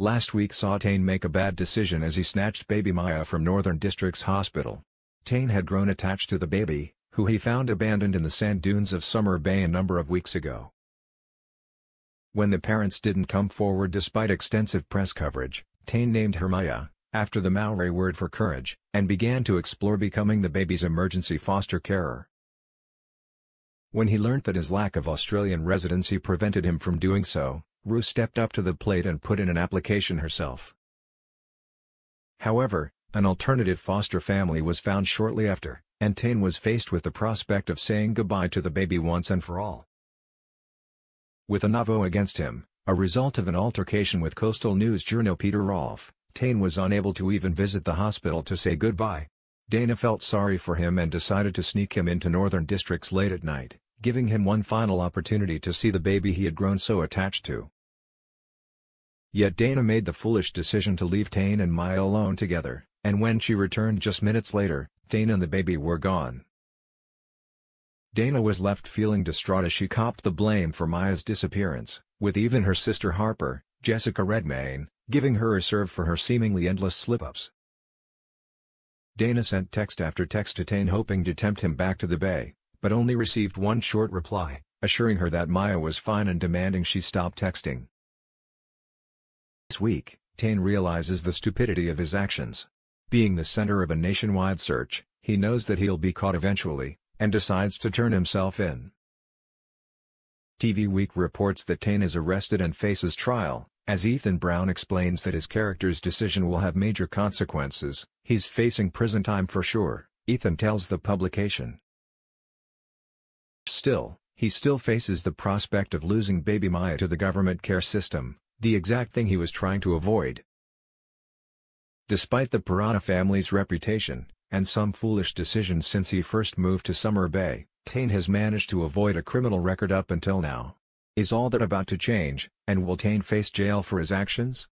last week saw Tane make a bad decision as he snatched baby Maya from Northern District's hospital. Tane had grown attached to the baby, who he found abandoned in the sand dunes of Summer Bay a number of weeks ago. When the parents didn't come forward despite extensive press coverage, Tane named her Maya, after the Maori word for courage, and began to explore becoming the baby's emergency foster carer. When he learnt that his lack of Australian residency prevented him from doing so, Roo stepped up to the plate and put in an application herself. However, an alternative foster family was found shortly after, and Tane was faced with the prospect of saying goodbye to the baby once and for all. With a NAVO against him, a result of an altercation with Coastal News journal Peter Rolfe, Tane was unable to even visit the hospital to say goodbye. Dana felt sorry for him and decided to sneak him into Northern Districts late at night, giving him one final opportunity to see the baby he had grown so attached to. Yet Dana made the foolish decision to leave Tane and Maya alone together, and when she returned just minutes later, Dana and the baby were gone. Dana was left feeling distraught as she copped the blame for Maya's disappearance, with even her sister Harper, Jessica Redmayne, giving her a serve for her seemingly endless slip-ups. Dana sent text after text to Tane hoping to tempt him back to the bay, but only received one short reply, assuring her that Maya was fine and demanding she stop texting. This week, Tane realizes the stupidity of his actions. Being the center of a nationwide search, he knows that he'll be caught eventually, and decides to turn himself in. TV Week reports that Tane is arrested and faces trial, as Ethan Browne explains that his character's decision will have major consequences, he's facing prison time for sure, Ethan tells the publication. Still, he still faces the prospect of losing baby Maya to the government care system, the exact thing he was trying to avoid. Despite the Parata family's reputation, and some foolish decisions since he first moved to Summer Bay, Tane has managed to avoid a criminal record up until now. Is all that about to change, and will Tane face jail for his actions?